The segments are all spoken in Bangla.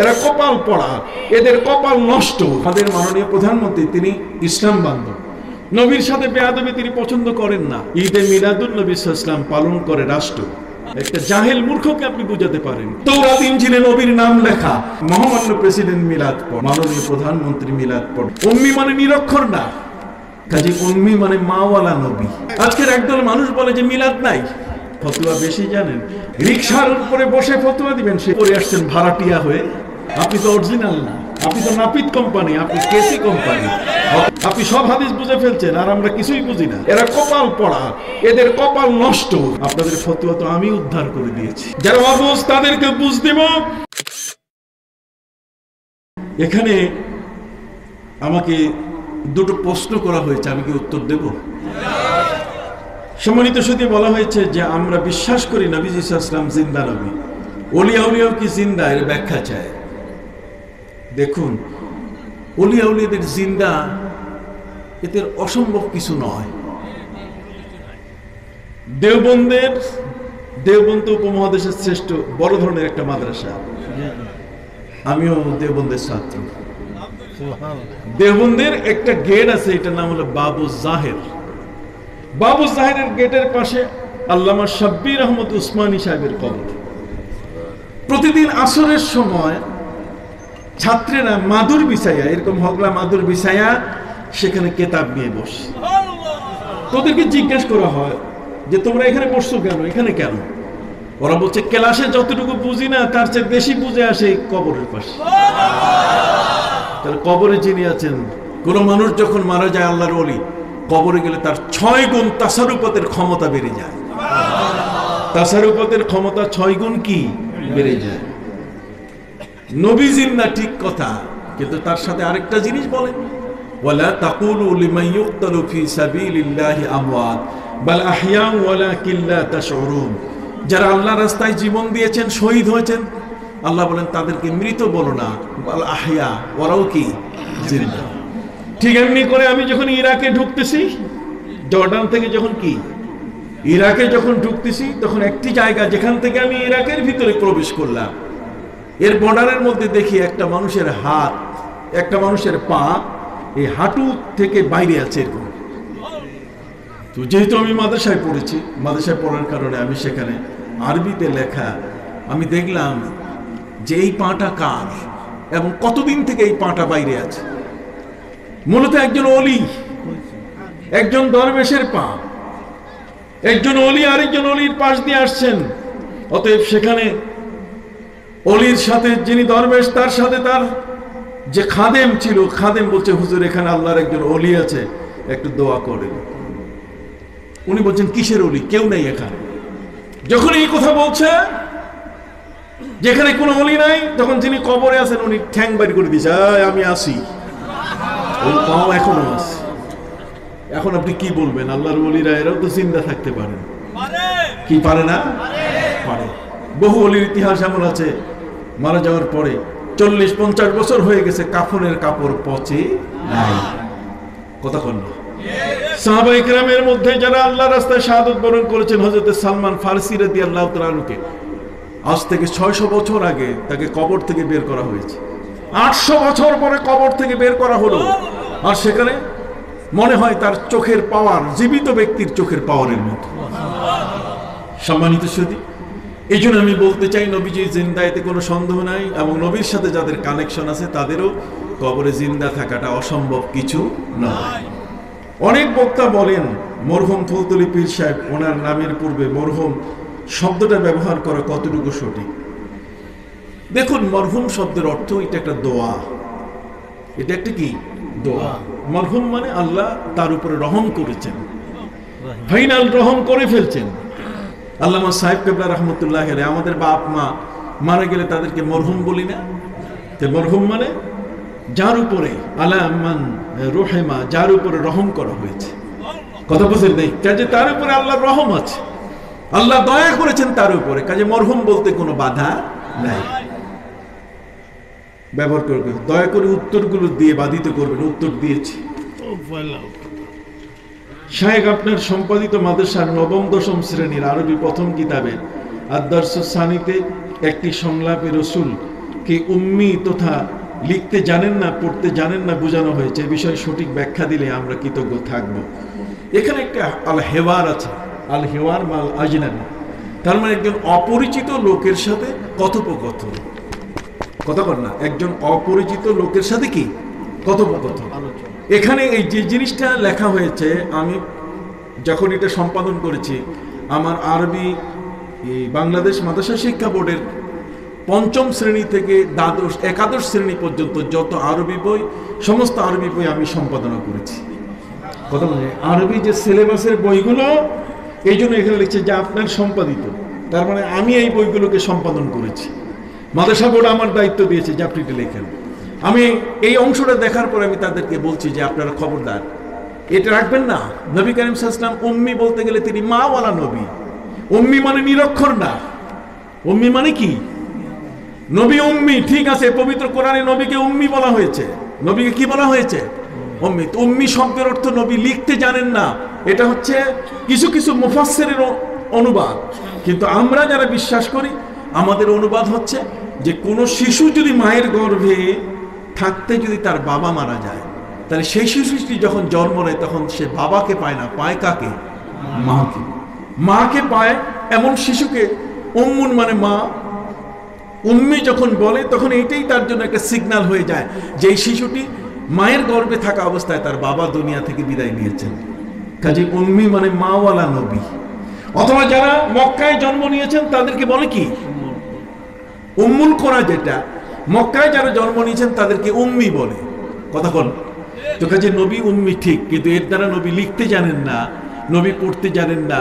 এরা কপাল পড়া এদের কপাল নষ্ট। আমাদের মাননীয় প্রধানমন্ত্রী তিনি ইসলাম বান্ধব। নবীর সাথে বেয়াদবি তিনি পছন্দ করেন না। ঈদে মিলাদুল নবী ইসলাম পালন করে রাষ্ট্র। একটা জাহেল মূর্খকে আপনি বুঝাতে পারেন। তৌরাত ইঞ্জিলে নবীর নাম লেখা। মহামান্য প্রেসিডেন্ট মিলাদ পড় মাননীয় প্রধানমন্ত্রী মিলাদ পড়। উম্মি মানে নিরক্ষর না। কাজে উম্মি মানে মাওয়ালা নবী। আজকের একদল মানুষ বলে যে মিলাদ নাই। ফতুয়া বেশি জানেন? রিক্সার উপরে বসে ফতুয়া দিবেন সে পরে আসছেন ভাড়াটিয়া হয়ে। আপনি তো অরিজিনাল না। আপনি তো নাপিত কোম্পানি আপনি কেসি কোম্পানি আপনি সব হাদিস বুঝে ফেলছেন, আর আমরা কিছুই বুঝি না। এরা কপাল পড়া, এদের কপাল নষ্ট। আপনাদের ফতুয়া তো আমি উদ্ধার করে দিয়েছি। যারা অবুঝ, তাদেরকে বুঝ দেব। এখানে আমাকে দুটো প্রশ্ন করা হয়েছে, আমি কি উত্তর দেব? সম্মানিত সাথে বলা হয়েছে যে আমরা বিশ্বাস করি নবী ইসলাম জিন্দা নবী। অলিয়া উলিয়াও কি জিন্দা, এর ব্যাখ্যা চায়। দেখুন অলিয়া উলিয়াদের জিন্দা এদের অসম্ভব কিছু নয়। দেওবন্দের, দেওবন্দ উপমহাদেশের শ্রেষ্ঠ বড় ধরনের একটা মাদ্রাসা। আমিও দেওবন্দের ছাত্র। দেওবন্দের একটা গেট আছে, এটার নাম হলো বাবু জাহের। বাবু জাহেরের গেটের পাশে আল্লামা সাব্বির আহমদ উসমানী সাহেবের কবর। প্রতিদিন আসরের সময় ছাত্রেরা মাদুর বিছাইয়া, এরকম হগলা মাদুর বিছাইয়া সেখানে কেতাব নিয়ে বসে। তোদেরকে জিজ্ঞেস করা হয় যে, তোমরা এখানে বসছো কেন? এখানে কেন? ওরা বলছে, ক্লাসে যতটুকু বুঝি না, তার চেয়ে বেশি বুঝে আসে কবরের পাশে। তাহলে কবরে যিনি আছেন, কোন মানুষ যখন মারা যায় আল্লাহর অলি কবরে গেলে তার ছয় গুণ তাসারুপতের ক্ষমতা বেড়ে যায়। তাসারুপতের ক্ষমতা ছয় গুণ কি? বেড়ে যায়। নবী জিন্দা ঠিক কথা, কিন্তু তার সাথে আরেকটা জিনিস বলেন। ওয়ালা তাকুলু লিমান ইউক্তালু ফি সাবিলিল্লাহি আমওয়াত, বাল আহইয়া ওয়ালাকিন লা তাশউরুন। যারা আল্লাহর রাস্তায় জীবন দিয়েছেন, শহীদ হয়েছেন, আল্লাহ বলেন, তাদেরকে মৃত বলো না। বাল আহইয়া ওরাও কি? ঠিক এমনি করে আমি যখন ইরাকে ঢুকতেছি, জর্ডান থেকে যখন কি? ইরাকে যখন ঢুকতেছি, তখন একটি জায়গা যেখান থেকে আমি ইরাকের ভিতরে প্রবেশ করলাম। এর বর্ডারের মধ্যে দেখি একটা মানুষের হাত, একটা মানুষের পা, এই হাঁটু থেকে বাইরে আছে এরকম। তো যেহেতু আমি মাদ্রাসায় পড়েছি, মাদ্রাসায় পড়ার কারণে আমি সেখানে আরবিতে লেখা, আমি দেখলাম যে এই পাটা কার এবং কতদিন থেকে এই পাটা বাইরে আছে। মূলত একজন অলি, একজন দরবেশের পা, একজন অলি আরেকজন অলির পাশ দিয়ে আসছেন। অতএব সেখানে অলির সাথে যিনি দরবেশ তার সাথে তার যে খাদেম ছিল খাদেম বলছে হুজুর এখানে আল্লাহর একজন অলি আছে একটু দোয়া করেন উনি বলছেন কিসের অলি? কেউ নেই এখানে। যখন এই কথা বলছে যেখানে কোনো অলি নাই তখন যিনি কবরে আছেন উনি ঠ্যাং বাড়ি করে দিয়েছে "আয়, আমি আসি। ওই পাও এখনও আছে। এখন আপনি কি বলবেন? আল্লাহর অলিরা এরাও তো চিন্তা থাকতে পারেন কি পারে না? পারে। বহু অলির ইতিহাস এমন আছে মারা যাওয়ার পরে চল্লিশ পঞ্চাশ বছর হয়ে গেছে, কাফনের কাপড় পচে নাই। কথা কন সাহাবা ইকরামের মধ্যে যারা আল্লাহ রাস্তায় শাহাদত বরণ করেছেন হজরত সালমান ফারসি রাদি আল্লাহ তালুকে আজ থেকে ছয়শো বছর আগে তাকে কবর থেকে বের করা হয়েছে। আটশো বছর পরে কবর থেকে বের করা হলো। আর সেখানে মনে হয় তার চোখের পাওয়ার, জীবিত ব্যক্তির চোখের পাওয়ারের মতো। সম্মানিত সুদী এই জন্য আমি বলতে চাই, নবীজি জিন্দা এতে কোনো সন্দেহ নাই এবং নবীর সাথে যাদের কানেকশন আছে তাদেরও কবরে জিন্দা থাকাটা অসম্ভব কিছু নয়। অনেক বক্তা বলেন, মরহুম ফুলতলি পীর সাহেব, ওনার নামের পূর্বে মরহুম শব্দটা ব্যবহার করা কতটুকু সঠিক? দেখুন, মরহুম শব্দের অর্থ এটা একটা দোয়া। এটা একটা কি? দোয়া। মরহুম মানে আল্লাহ তার উপরে রহম করেছেন। ফাইনাল রহম করে ফেলছেন। আল্লামা সাহেব কেবলা রহমতুল্লাহ আমাদের বাপ মা মারা গেলে তাদেরকে মরহুম বলি না। তো মরহুম মানে যার উপরে আলামান রোহেমা, যার উপরে রহম করা হয়েছে। কথা বুঝেন নেই? কাজে তার উপরে আল্লাহর রহম আছে। আল্লাহ দয়া করেছেন তার উপরে। কাজে মরহুম বলতে কোনো বাধা নাই। ব্যবহার করবে দয়া করে উত্তরগুলো দিয়ে বাধিত করবেন, উত্তর দিয়েছি। শাহেক আপনার সম্পাদিত মাদ্রাসার নবম, দশম শ্রেণির আরবি প্রথম কিতাবে আদর্শ সানিতে একটি সংলাপে রসুল কে উম্মি তথা লিখতে জানেন না, পড়তে জানেন না বোঝানো হয়েছে। এ বিষয়ে সঠিক ব্যাখ্যা দিলে আমরা কৃতজ্ঞ থাকব। এখানে একটা আল হেওয়ার আছে। আল হেওয়ার মাল আজনাবি। তার মানে একজন অপরিচিত লোকের সাথে কথোপকথন। কথা বল না। একজন অপরিচিত লোকের সাথে কি? কথোপকথন। এখানে এই যে জিনিসটা লেখা হয়েছে, আমি যখন এটা সম্পাদন করেছি, আমার আরবি বাংলাদেশ মাদ্রাসা শিক্ষা বোর্ডের পঞ্চম শ্রেণি থেকে দ্বাদশ, একাদশ শ্রেণি পর্যন্ত যত আরবি বই, সমস্ত আরবি বই আমি সম্পাদনা করেছি। কথা বলে, আরবি যে সিলেবাসের বইগুলো, এই জন্য এখানে লিখছে যে আপনার সম্পাদিত। তার মানে আমি এই বইগুলোকে সম্পাদন করেছি। মাদ্রাসা বোর্ড আমার দায়িত্ব দিয়েছে যে আপনি এটা লেখেন। আমি এই অংশটা দেখার পর আমি তাদেরকে বলছি যে আপনারা খবরদার। এটা রাখবেন না। নবী করিম সাল্লাম উম্মি বলতে গেলে তিনি মাওয়ালা নবী। উম্মি মানে নিরক্ষর না। উম্মি মানে কি? নবী উম্মি, ঠিক আছে, পবিত্র কোরআনে নবীকে উম্মি বলা হয়েছে। নবীকে কি বলা হয়েছে? উম্মি। উম্মি শব্দের অর্থ নবী লিখতে জানেন না। এটা হচ্ছে কিছু কিছু মুফাসসিরের অনুবাদ। কিন্তু আমরা যারা বিশ্বাস করি, আমাদের অনুবাদ হচ্ছে যে কোনো শিশু যদি মায়ের গর্ভে থাকতে যদি তার বাবা মারা যায়, তাহলে সেই শিশুটি যখন জন্ম নেয়, তখন সে বাবাকে পায় না, পায় কাকে? মাকে। মাকে পায় এমন শিশুকে, উম্মুন মানে মা। উম্মি যখন বলে, তখন এইটাই তার জন্য একটা সিগন্যাল হয়ে যায় যে শিশুটি মায়ের গর্ভে থাকা অবস্থায় তার বাবা দুনিয়া থেকে বিদায় নিয়েছেন। কাজে উম্মি মানে মাওয়ালা নবী। অথবা যারা মক্কায় জন্ম নিয়েছেন, তাদেরকে বলে কি? উম্মুল করা যেটা মক্কায় যারা জন্ম নিয়েছেন তাদেরকে উম্মি বলে। কথা বল। তো কাজে নবী উম্মি ঠিক, কিন্তু এর দ্বারা নবী লিখতে জানেন না, নবী পড়তে জানেন না।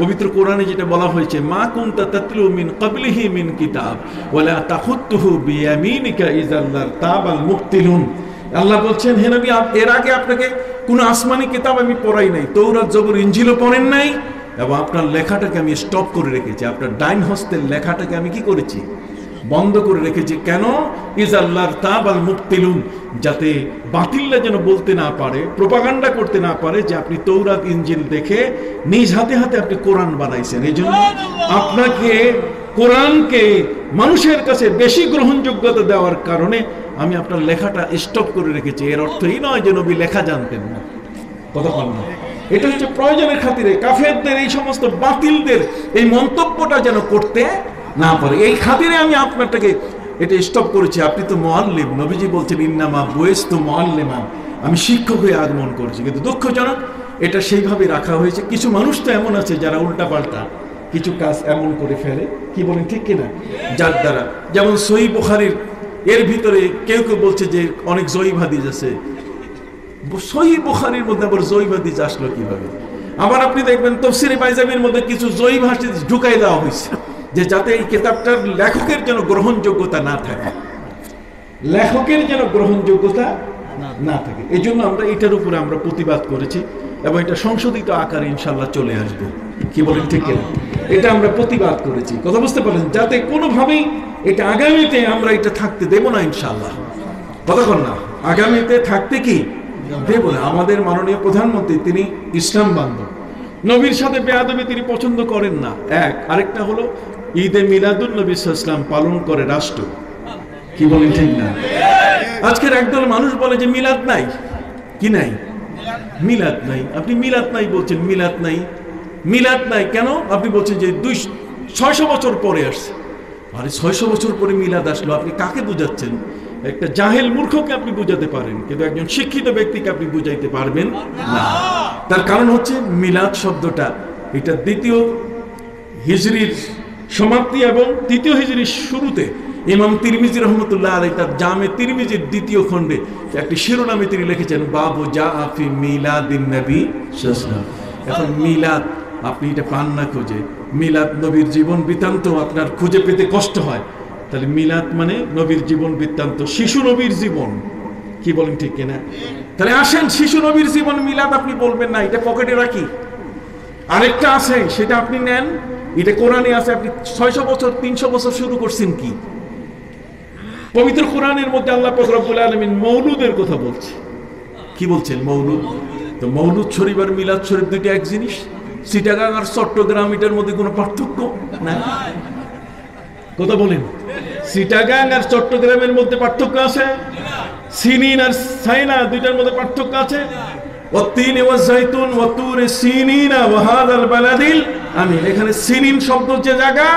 পবিত্র কোরআনে যেটা বলা হয়েছে, মা কুনতা তাতলু মিন ক্বাবলিহি মিন কিতাব, ওয়ালা তাখুতুহু বিয়ামিনিকা ইযাল্লার তাবাল মুক্তিলুন আল্লাহ বলছেন, হে নবী এর আগে আপনাকে কোনো আসমানি কিতাব আমি পড়াই নাই তৌরাত জবর ইঞ্জিলও পড়েন নাই, এবং আপনার লেখাটাকে আমি স্টপ করে রেখেছি, আপনার ডাইন হস্তের লেখাটাকে আমি কি করেছি? বন্ধ করে রেখেছি। কেন? ইজ আল্লাহর তাব আল মুক্তিলুন যাতে বাতিল্লা যেন বলতে না পারে, প্রপাগান্ডা করতে না পারে যে আপনি তৌরাত ইঞ্জিল দেখে নিজ হাতে হাতে আপনি কোরআন বানাইছেন। এই জন্য আপনাকে কোরআনকে মানুষের কাছে বেশি গ্রহণযোগ্যতা দেওয়ার কারণে আমি আপনার লেখাটা স্টপ করে রেখেছি। এর অর্থ এই নয় যে নবী লেখা জানতেন না। কতক্ষণ না। এটা হচ্ছে প্রয়োজনের খাতিরে কাফেরদের এই সমস্ত বাতিলদের এই মন্তব্যটা যেন করতে না পারে এই খাতিরে আমি আপনারটাকে এটা স্টপ করেছি। আপনি তো মোয়াল্লিম। নবীজি বলছেন, ইন্নামা বয়েস তো মোয়াল্লিমা আমি শিক্ষক হয়ে আগমন করেছি। কিন্তু দুঃখজনক, এটা সেইভাবে রাখা হয়েছে। কিছু মানুষ তো এমন আছে, যারা উল্টা পাল্টা কিছু কাজ এমন করে ফেলে। কি বলেন, ঠিক কিনা? যার দ্বারা। যেমন সই বুখারির, এর ভিতরে কেউ কেউ বলছে যে অনেক জয়ীব হাদিস আছে। সহি বুখারির মধ্যে আবার জৈব হাদিস আসলো কীভাবে? আবার আপনি দেখবেন তফসিরে পাইজাবির মধ্যে কিছু জৈব হাদিস ঢুকাই দেওয়া হয়েছে। যে যাতে এই কিতাবটার লেখকের যেন গ্রহণযোগ্যতা না থাকে। লেখকের যেন গ্রহণযোগ্যতা না থাকে। এই জন্য আমরা এটার উপরে আমরা প্রতিবাদ করেছি এবং এটা সংশোধিত আকারে ইনশাল্লাহ চলে আসবে। কি বলেন ঠিক এটা আমরা প্রতিবাদ করেছি। কথা বুঝতে পারেন যাতে কোনোভাবেই এটা আগামীতে আমরা এটা থাকতে দেব না ইনশাল্লাহ কতক্ষণ না। আগামীতে থাকতে কি দেব না? আমাদের মাননীয় প্রধানমন্ত্রী, তিনি ইসলাম বান্ধব। নবীর সাথে বেয়াদবি তিনি পছন্দ করেন না। এক। আরেকটা হলো ঈদে মিলাদুল নবী ইসলাম পালন করে রাষ্ট্র। কি বলেন ঠিক না? আজকের একদল মানুষ বলে যে মিলাদ নাই। কি নাই? মিলাদ নাই। আপনি মিলাদ নাই বলছেন, মিলাদ নাই। মিলাদ নাই কেন? আপনি বলছেন যে দুই ছয়শো বছর পরে আসছে। আরে ছয়শো বছর পরে মিলাদ আসলো, আপনি কাকে বুঝাচ্ছেন? একটা জাহেল মূর্খকে আপনি বুঝাতে পারেন, কিন্তু একজন শিক্ষিত ব্যক্তিকে আপনি বুঝাইতে পারবেন না। তার কারণ হচ্ছে মিলাদ শব্দটা, এটা দ্বিতীয় হিজরির সমাপ্তি এবং তৃতীয় হিজরির শুরুতে ইমাম তিরমিজি রহমতুল্লাহ আলাই তার জামে তিরমিজির দ্বিতীয় খণ্ডে একটি শিরোনামে তিনি লিখেছেন, বাবু জা আফি মিলাদিন নবী। এখন মিলাদ, আপনি এটা পান না খুঁজে। মিলাদ নবীর জীবন বৃত্তান্ত আপনার খুঁজে পেতে কষ্ট হয়। তাহলে মিলাদ মানে নবীর জীবন বৃত্তান্ত, শিশু নবীর জীবন। কি বলেন ঠিক কিনা? তাহলে আসেন, শিশু নবীর জীবন মিলাদ আপনি বলবেন না, এটা পকেটে রাখি। আরেকটা আছে, সেটা আপনি নেন এটা কোরআনে আছে, আপনি ছয়শো বছর, তিনশো বছর শুরু করছেন কি? পবিত্র কোরআনের মধ্যে আল্লাহ ফখরাবুল আলমিন মৌলুদের কথা বলছে। কি বলছেন মৌলুদ? তো মৌলুদ শরীফ আর মিলাদ শরীফ দুইটা এক জিনিস সিটাগাং আর চট্টগ্রাম, এটার মধ্যে কোনো পার্থক্য না? কথা বলেন। সিটাগাং আর চট্টগ্রামের মধ্যে পার্থক্য আছে, সিনিন আর সাইনা দুইটার মধ্যে পার্থক্য আছে। ওয়াতিন ওয়াজাইতুন ওয়াতুর সিনিনা ওয়াহাদাল বালাদিল আমি এখানে সিনিন শব্দ যে জায়গা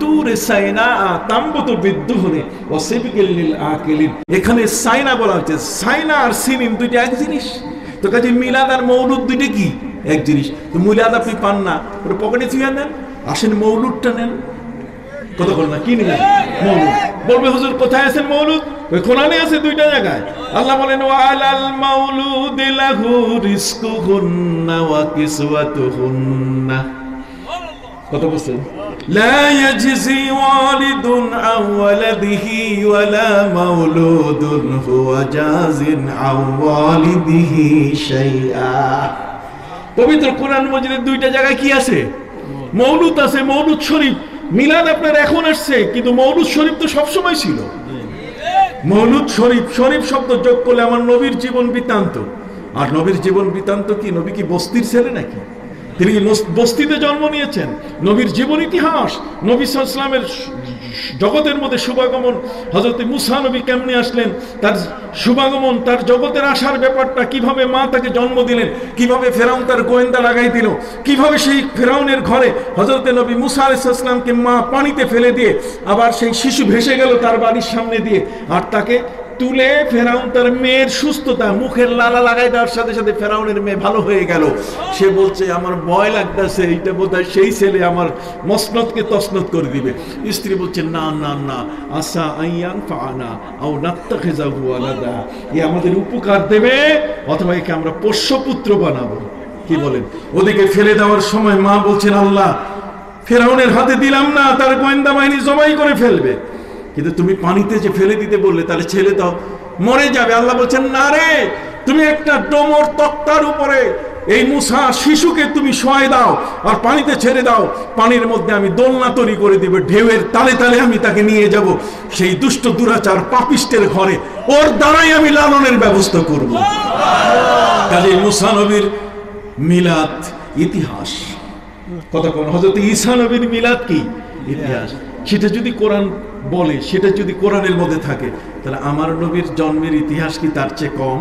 তুরে সাইনা তামবুতু এখানে সাইনা বলা হচ্ছে, সাইনা আর দুইটা এক জিনিস। মিলাদ আর মৌলুদ দুইটা কি? এক জিনিস। পান না পকেটে নেন, আসেন মৌলুদটা নেন। কত করো না, কি নিলেন মৌলুদ। বলবে হুজুর, কোথায় আছেন মৌলুদ? ওই কোরআনে আছে দুইটা জায়গায়। আল্লাহ বলেন, ওয়ালাল মাউলুদি লাহু রিজকুহুন্না ওয়া কিসওয়াতুহুন্না। কত বুঝছেন লা ইয়াজজি ওয়ালিদুন আও ওয়ালাদিহি ওয়ালা মাউলুদুন হুয়া জাযিন আও ওয়ালিদিহি শাইআ। পবিত্র কোরআন মজিদের দুইটা জায়গায় কি আছে? মৌলুদ আছে, মৌলুদ শরীফ। মিলাদ আপনার এখন আসছে, কিন্তু মৌলুদ শরীফ তো সবসময় ছিল। মৌলুদ শরীফ শরীফ শব্দ যোগ করলে আমার নবীর জীবন বৃত্তান্ত। আর নবীর জীবন বৃত্তান্ত কি? নবী কি বস্তির ছেলে নাকি? তিনি বস্তিতে জন্ম নিয়েছেন? নবীর জীবন ইতিহাস, নবী ইসলামের জগতের মধ্যে শুভাগমন। হজরত মুসা নবী কেমনে আসলেন? তার শুভাগমন, তার জগতের আসার ব্যাপারটা কীভাবে মা তাকে জন্ম দিলেন, কীভাবে ফেরাউন তার গোয়েন্দা লাগাই দিল, কীভাবে সেই ফেরাউনের ঘরে হজরত নবী মুসা আলাইসাল্লামকে মা পানিতে ফেলে দিয়ে আবার সেই শিশু ভেসে গেল তার বাড়ির সামনে দিয়ে, আর তাকে তুলে ফেরাউন তার মেয়ের সুস্থতা, মুখের লালা লাগাই দেওয়ার সাথে সাথে ফেরাউনের মেয়ে ভালো হয়ে গেল। সে বলছে, আমার ভয় লাগতেছে, এইটা বোধ সেই ছেলে আমার মসনদকে তসনত করে দিবে। স্ত্রী বলছে, না না না, আসা আইয়ান ফানা আও নাত্তা খেজাবু আলাদা। এ আমাদের উপকার দেবে, অথবা একে আমরা পোষ্যপুত্র বানাবো। কি বলেন? ওদিকে ফেলে দেওয়ার সময় মা বলছেন, আল্লাহ, ফেরাউনের হাতে দিলাম না, তার গোয়েন্দা বাহিনী জমাই করে ফেলবে। কিন্তু তুমি পানিতে যে ফেলে দিতে বললে, তাহলে ছেলে দাও। মরে যাবে। আল্লাহ বলছেন, না রে, তুমি একটা ডোমর তক্তার উপরে এই মুসা শিশুকে তুমি শোয় দাও আর পানিতে ছেড়ে দাও। পানির মধ্যে আমি দোলনা তৈরি করে দিব, ঢেউয়ের তালে তালে আমি তাকে নিয়ে যাব। সেই দুষ্ট দুরাচার পাপিষ্টের ঘরে, ওর দ্বারাই আমি লালনের ব্যবস্থা করব। কাজে মুসা নবীর মিলাদ ইতিহাস। কোন হজরত ঈসা নবীর মিলাদ কি? ইতিহাস। সেটা যদি কোরআন বলে, সেটা যদি কোরআনের মধ্যে থাকে, তাহলে আমার নবীর জন্মের ইতিহাস কি তার চেয়ে কম?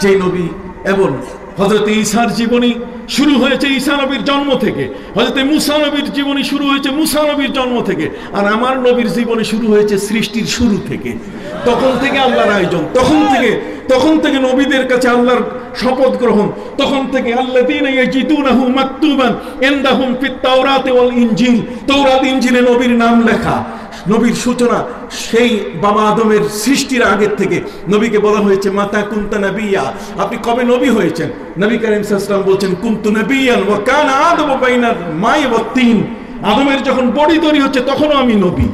যে নবী এবং হজরত ঈসার জীবনী শুরু হয়েছে ঈসা নবীর জন্ম থেকে হজরত মুসা নবীর জীবনী শুরু হয়েছে মুসা নবীর জন্ম থেকে, আর আমার নবীর জীবনী শুরু হয়েছে সৃষ্টির শুরু থেকে। তখন থেকে আল্লাহর আয়োজন, তখন থেকে তখন থেকে নবীদের কাছে আল্লাহর শপথ গ্রহণ, তখন থেকে আল্লাহ ইনজিল। তৌরাত ইনজিলে নবীর নাম লেখা। নবীর সূচনা সেই বাবা আদমের সৃষ্টির আগের থেকে। নবীকে বলা হয়েছে, মাতা কুন্তা নবিয়া। আপনি কবে নবী হয়েছেন? নবী করিম বলছেন, কুন্তু ওয়া কানা আদম বাইনার মাই ওয়া তিন। আদমের যখন বডি তৈরি হচ্ছে, তখনও আমি নবী।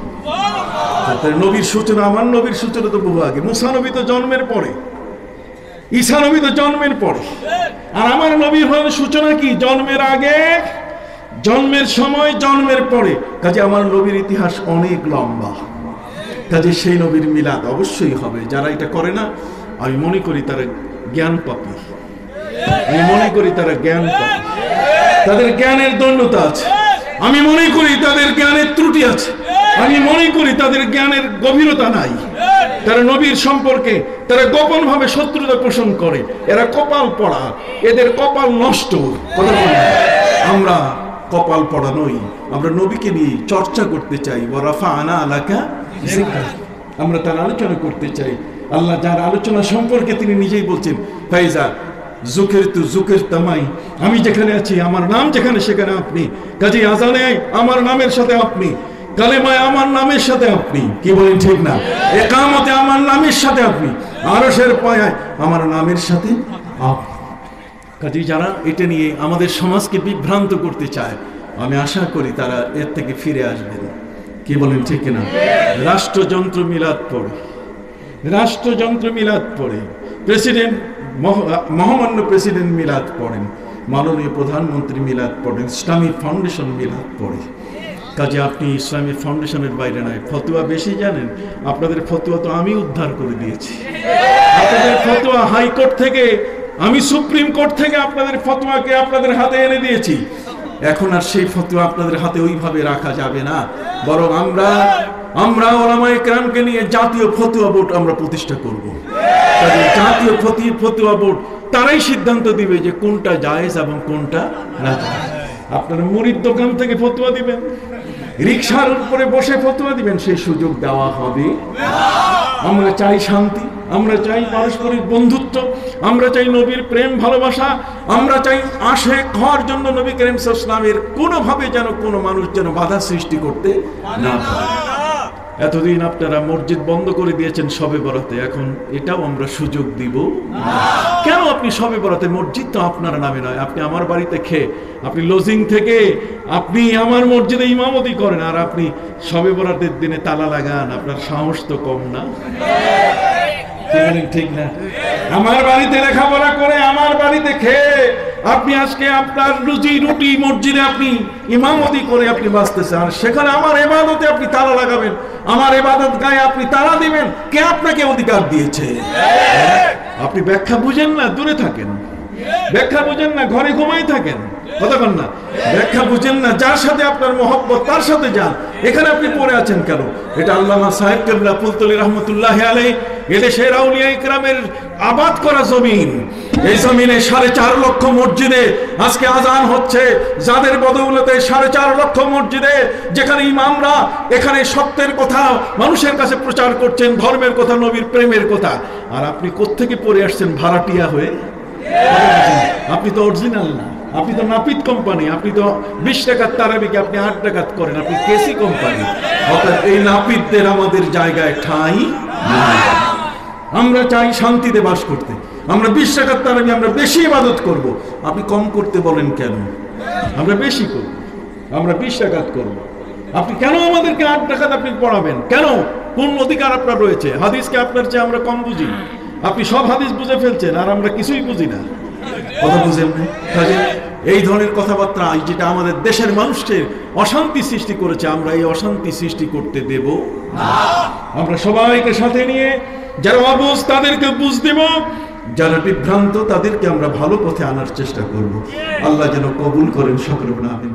নবীর সূচনা, আমার নবীর সূচনা তো বহু আগে। মুসা নবী তো জন্মের পরে, ঈসা নবী তো জন্মের পরে। আর আমার নবীর সূচনা কি? জন্মের আগে জন্মের সময়, জন্মের পরে। কাজে আমার নবীর ইতিহাস অনেক লম্বা। কাজে সেই নবীর মিলাদ অবশ্যই হবে। যারা এটা করে না, আমি মনে করি তারা জ্ঞান পাপি। আমি মনে করি তারা জ্ঞান পাপি। তাদের জ্ঞানের দণ্ডতা আছে। আমি মনে করি তাদের জ্ঞানের ত্রুটি আছে। আমি মনে করি তাদের জ্ঞানের গভীরতা নাই। তারা নবীর সম্পর্কে, তারা গোপন ভাবে শত্রুতা পোষণ করে। এরা কপাল পড়া। এদের কপাল নষ্ট। কথা। আমরা কপাল পড়ানোই। আমরা নবীকে নিয়ে চর্চা করতে চাই। ওরাফা আনা আলাকা আমরা তার আলোচনা করতে চাই। আল্লাহ যার আলোচনা সম্পর্কে তিনি নিজেই বলছেন, ফাইজা, জুকের তু জুকের তামাই। আমি যেখানে আছি, আমার নাম যেখানে, সেখানে আপনি। কাজী আজানে, আমার নামের সাথে আপনি। কালেমায় আমার নামের সাথে আপনি। কি বলেন ঠিক না? একামতে আমার নামের সাথে আপনি। আরসের পায়ায় আমার নামের সাথে আপনি। কাজে যারা এটা নিয়ে আমাদের সমাজকে বিভ্রান্ত করতে চায়, আমি আশা করি তারা এর থেকে ফিরে আসবেন কি বলেন ঠিক না রাষ্ট্রযন্ত্র মিলাদ পড়ে। রাষ্ট্রযন্ত্র মিলাদ পড়ে। প্রেসিডেন্ট মহ- মহামান্য প্রেসিডেন্ট মিলাদ পড়েন। মাননীয় প্রধানমন্ত্রী মিলাদ পড়েন। ইসলামী ফাউন্ডেশন মিলাদ পড়ে। কাজে আপনি ইসলামী ফাউন্ডেশনের বাইরে নয়, ফতুয়া বেশি জানেন। আপনাদের ফতুয়া তো আমি উদ্ধার করে দিয়েছি। আপনাদের ফতোয়া হাইকোর্ট থেকে আমি সুপ্রিম কোর্ট থেকে আপনাদের ফতোয়াকে আপনাদের হাতে এনে দিয়েছি। এখন আর সেই ফতোয়া আপনাদের হাতে ওইভাবে রাখা যাবে না। বরং আমরা আমরা ওলামায়ে কেরামকে নিয়ে জাতীয় ফতুয়া বোর্ড আমরা প্রতিষ্ঠা করব। জাতীয় ফতি, ফতুয়া বোর্ড তারাই সিদ্ধান্ত দিবে যে কোনটা জায়েজ এবং কোনটা না আপনার মুড়ির দোকান থেকে ফতুয়া দিবেন। রিক্সার উপরে বসে ফতুয়া দিবেন, সেই সুযোগ দেওয়া হবে। আমরা চাই শান্তি। আমরা চাই পারস্পরিক বন্ধুত্ব, আমরা চাই নবীর প্রেম ভালোবাসা, আমরা চাই আসে হওয়ার জন্য নবী করিম ইসলামের কোনোভাবে যেন কোনো মানুষ যেন বাধা সৃষ্টি করতে না এতদিন আপনারা মসজিদ বন্ধ করে দিয়েছেন সবে বরাতে, এখন এটাও আমরা সুযোগ দিব কেন আপনি সবে বরাতে? মসজিদ তো আপনার নামে নয়, আপনি আমার বাড়িতে খেয়ে, আপনি লজিং থেকে, আপনি আমার মসজিদে ইমামতি করেন, আর আপনি সবে বরাতের দিনে তালা লাগান, আপনার সাহস তো কম না? ঠিক না আমার বাড়িতে লেখাপড়া করে আমার বাড়িতে খেয়ে আপনি আজকে আপনার রুজি রুটি মসজিদে আপনি ইমামতি করে আপনি বাঁচতেছেন। সেখানে আমার এবাদতে আপনি লাগাবেন। আমার এবাদত গায়ে আপনি দিবেন। কে আপনাকে অধিকার দিয়েছে? আপনি ব্যাখ্যা বুঝেন না, দূরে থাকেন। ব্যাখ্যা বুঝেন না, ঘরে ঘুমাই থাকেন। বল না। ব্যাখ্যা বুঝেন না, যার সাথে আপনার মহব্বত, তার সাথে যান। এখানে আপনি পড়ে আছেন কেন? এটা আল্লামা সাহেব কেবলা ফুলতলি রহমতুল্লাহ আলাই এদেশের আউলিয়া ইকরামের আবাদ করা জমিন, এই জমিনে সাড়ে চার লক্ষ মসজিদে আজকে আজান হচ্ছে। যাদের বদৌলতে সাড়ে চার লক্ষ মসজিদে, যেখানে ইমামরা এখানে সত্যের কথা, মানুষের কাছে প্রচার করছেন, ধর্মের কথা, নবীর প্রেমের কথা। আর আপনি কোত্থেকে পড়ে আসছেন ভাড়াটিয়া হয়ে? আপনি তো অরিজিনাল না। আপনি তো নাপিত কোম্পানি, আপনি তো বিশ টাকার তারাবিকে আপনি আট টাকাত করেন, আপনি কেসি কোম্পানি। অর্থাৎ এই নাপিতদের আমাদের জায়গায় ঠাঁই নেই। আমরা চাই শান্তিতে বাস করতে। আমরা বিশ টাকার তারাবি আমরা বেশি ইবাদত করব। আপনি কম করতে বলেন কেন? আমরা বেশি করব। আমরা বিশ টাকাত করব। আপনি কেন আমাদেরকে আট টাকাত আপনি পড়াবেন? কেন? কোন অধিকার আপনার রয়েছে? হাদিসকে আপনার চেয়ে আমরা কম বুঝি। আপনি সব হাদিস বুঝে ফেলছেন, আর আমরা কিছুই বুঝি না। কথা বুঝেন এই ধরনের কথাবার্তা যেটা আমাদের দেশের মানুষকে অশান্তি সৃষ্টি করেছে, আমরা এই অশান্তি সৃষ্টি করতে দেব আমরা সবাইকে সাথে নিয়ে যারা অবুঝ তাদেরকে বুঝ দেব। যারা বিভ্রান্ত তাদেরকে আমরা ভালো পথে আনার চেষ্টা করব। আল্লাহ যেন কবুল করেন সকল আমিন